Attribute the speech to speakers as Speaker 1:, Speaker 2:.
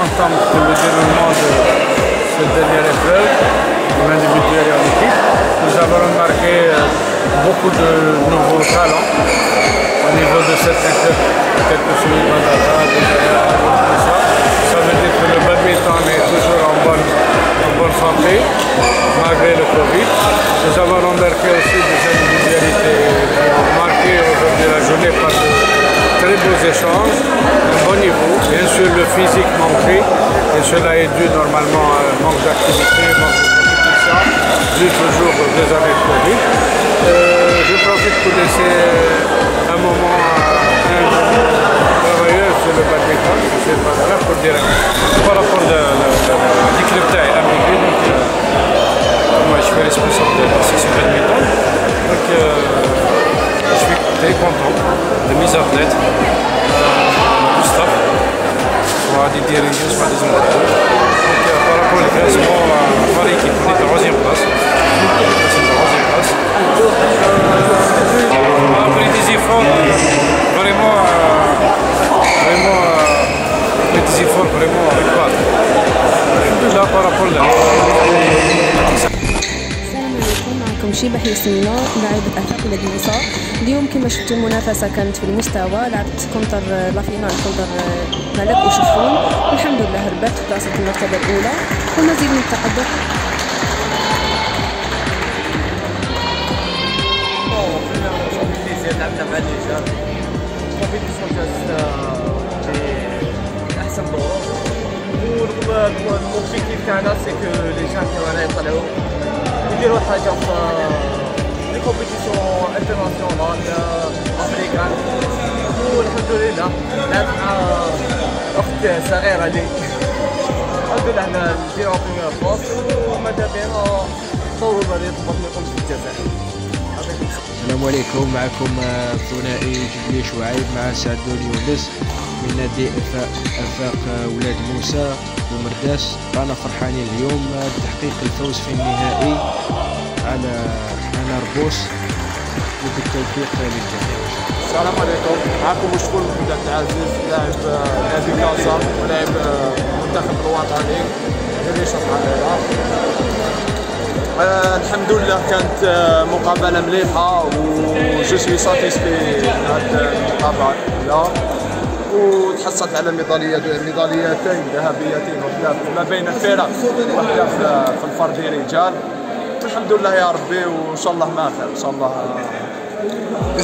Speaker 1: content de le déroulement de cette dernière épreuve, individuelle et en équipe. Nous avons remarqué euh, beaucoup de nouveaux talents au niveau de cette équipe, peut-être que celui de ça. Ça veut dire que le badminton est toujours en bonne, en bonne santé, malgré le Covid. Nous avons remarqué aussi très beaux échanges, un bon niveau. Bien sûr, le physique manquait, et cela est dû normalement à un manque d'activité, manque de compétition, dû toujours deux années de Covid. Euh, je profite pour laisser un moment à un travailleur sur le badminton, c'est pas là pour dire un
Speaker 2: αντιτηρητής φαντισμού.
Speaker 3: Και αφορά πολύ شيبة حسينة لاعبة أفاق ولاد النساء اليوم كما شفتوا المنافسة كانت في المستوى لعبت كونتر la finale contre ملك وشفون والحمد لله ربحت وصلت المرتبة الأولى والمزيد من التقدم
Speaker 4: لعبنا مع ال compétition جات في احسن ظروف و l'objectif تاعنا c'est que les jeunes تاعنا يطلعوا يديروا حاجة في les compétitions internationales افريكان والحمد لله لعبت مع اخت صغيره لي الحمد لله حنا نديرو في بلاص وماذا بينا نطوروا بريد بطنكم في الجزائر
Speaker 5: السلام عليكم. معكم آه، ثنائي جبلي شعيب مع سعد يونس من نادي افاق آه، ولاد موسى ومرداس. رانا فرحانين اليوم آه، بتحقيق الفوز في النهائي على حنا ربوس وبالتوفيق للجميع.
Speaker 6: السلام عليكم. معكم مشكور محمد عزيز لاعب آه، نادي كاسا ولاعب آه، المنتخب الوطني جريشة القاهرة آه، الحمد لله كانت آه، مقابلة مليحة وجو سوي ساتيسفي هاد المقابلة. لا وتحصلت على ميداليه ميداليتين ذهبيتين وحده ما بين الفرق وحدة في الفردي رجال. الحمد لله يا ربي وإن شاء الله ما خير إن شاء الله. لي